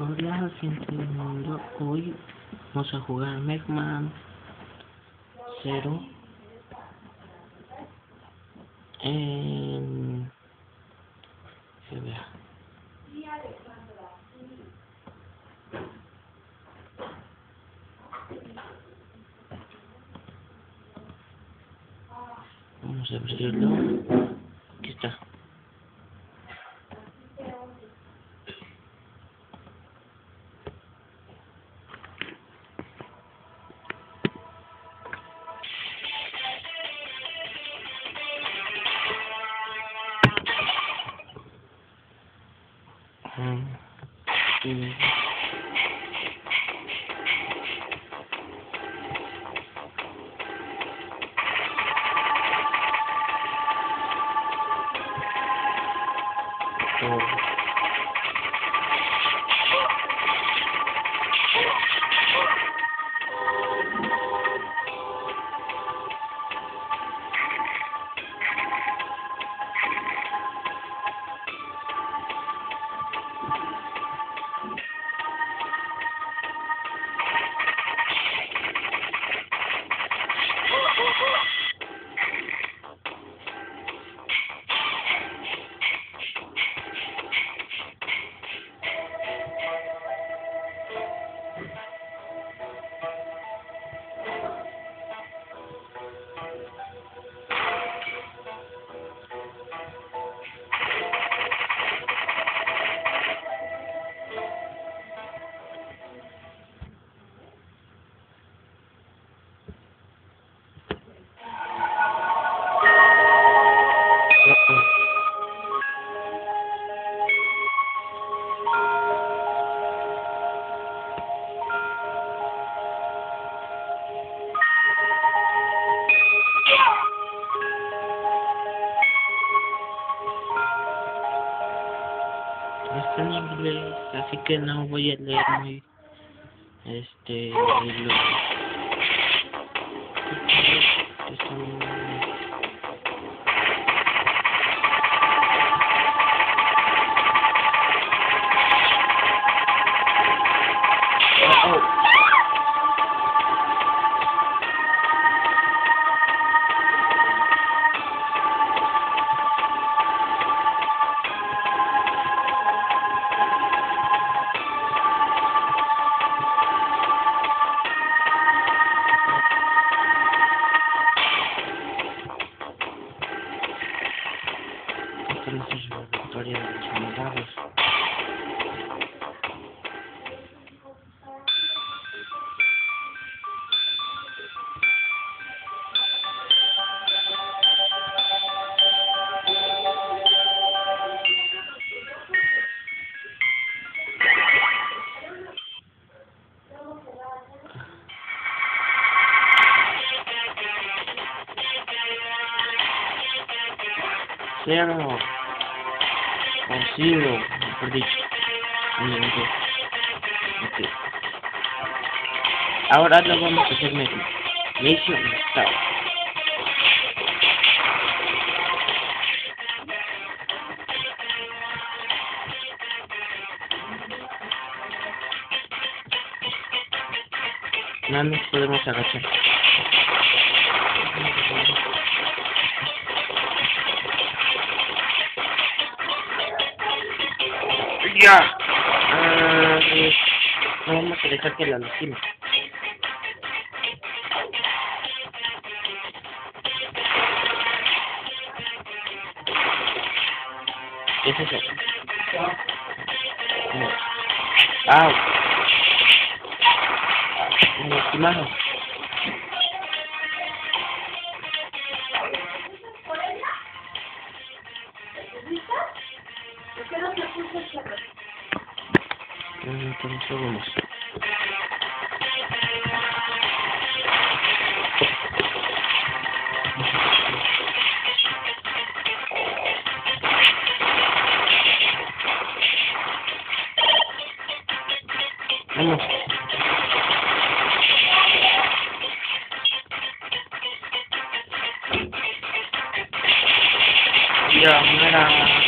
Hola gente hoy vamos a jugar Megman 0 en... Vamos a abrirlo. Aquí está. Oh. Uh-uh. Está en inglés, así que no voy a leer muy este Mejor. Ahora lo vamos a hacer mejor. Start. No nos podemos agachar. Ya. Ah, eh, no vamos a dejar que la lastime. ¿Qué es eso? No. ¡Au! Me lastimaron. Mm, Entonces vamos. Vamos. Ya, mira.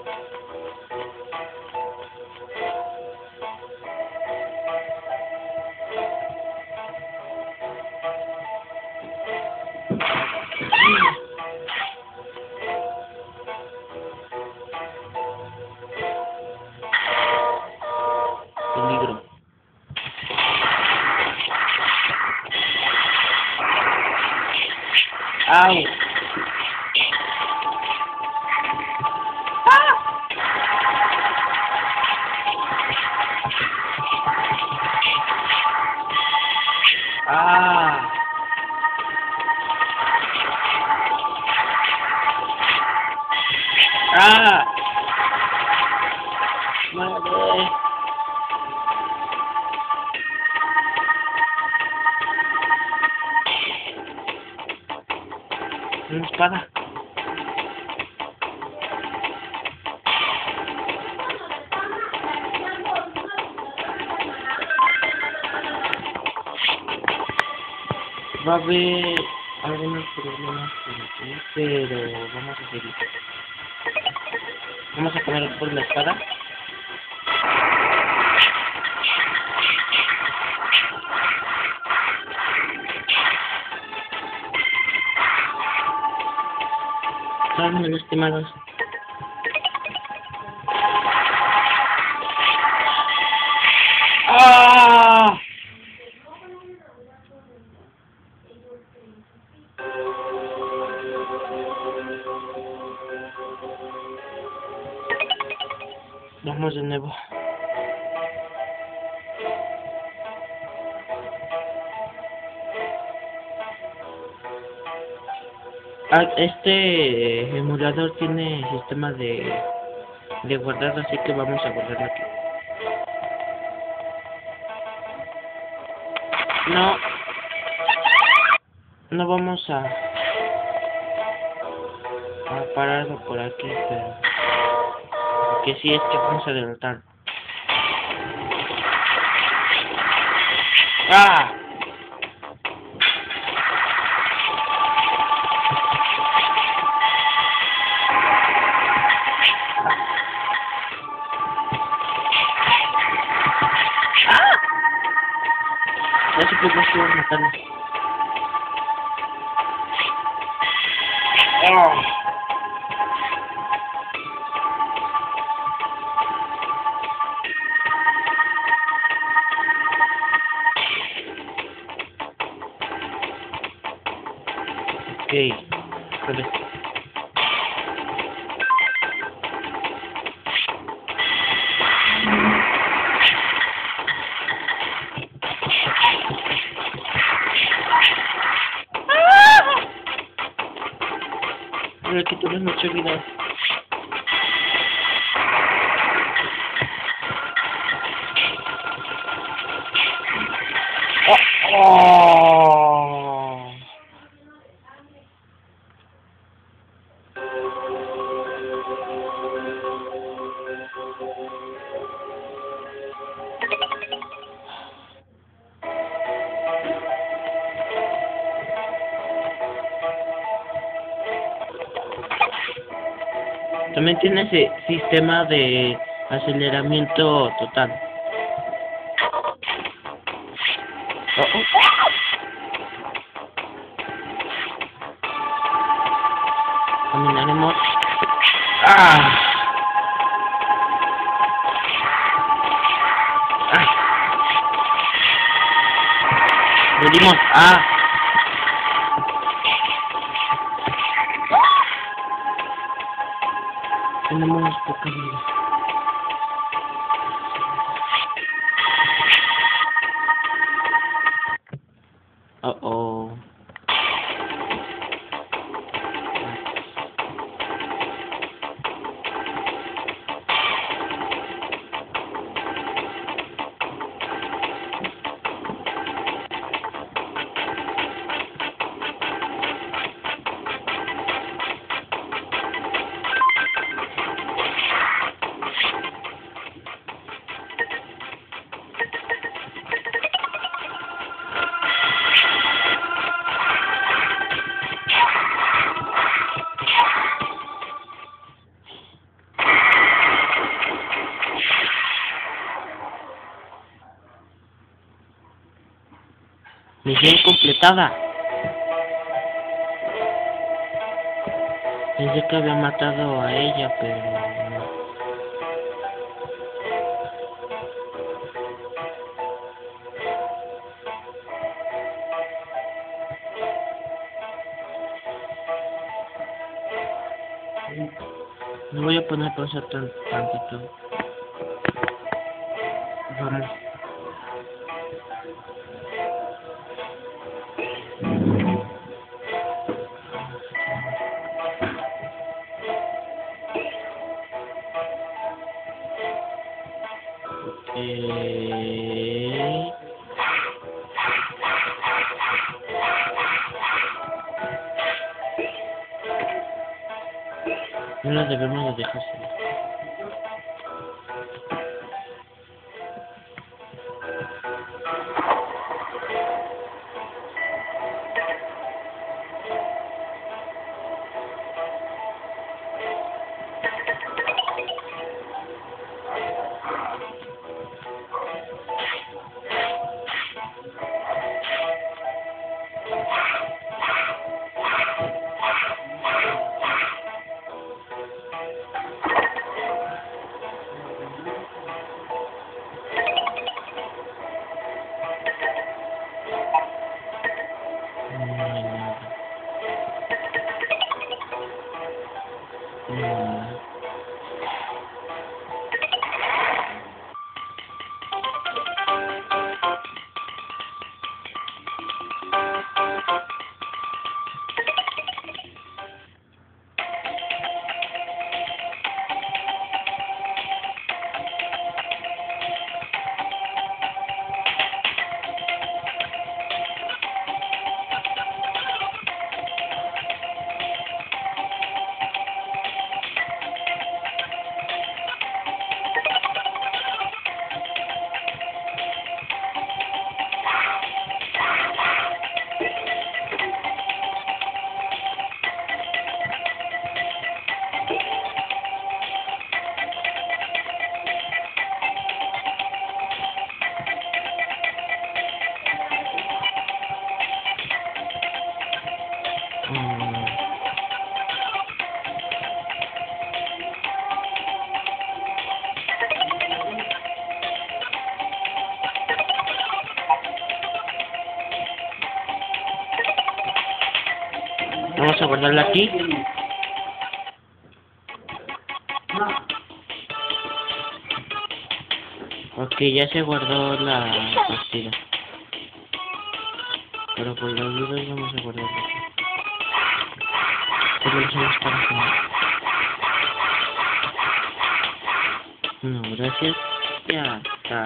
¡Au! Una espada. Va a haber algunos problemas pero vamos a seguir. Vamos a poner por la espada. Están lastimados. ¡Ah! Vamos de nuevo. Este emulador tiene sistema de, de guardar, así que vamos a guardarlo aquí. No. No vamos a, a pararlo por aquí, pero... Que sí es que vamos a derrotar. ¡Ah! ¡Ah! Ya supe que estoy Pero aquí tienes mucha vida. También tiene ese sistema de aceleramiento total. Caminaremos. ¡Ah! ¡Ah! ¡Ah! Uh-oh. Misión completada. Pensé que había matado a ella, pero no. Voy a poner pausa tan tantito. Vamos. Eh... No debemos de dejar Vamos a guardarla aquí. Ok, ya se guardó la partida. Pero por las dudas vamos a guardarla. Pero lo hacemos para final. No, gracias. Ya está.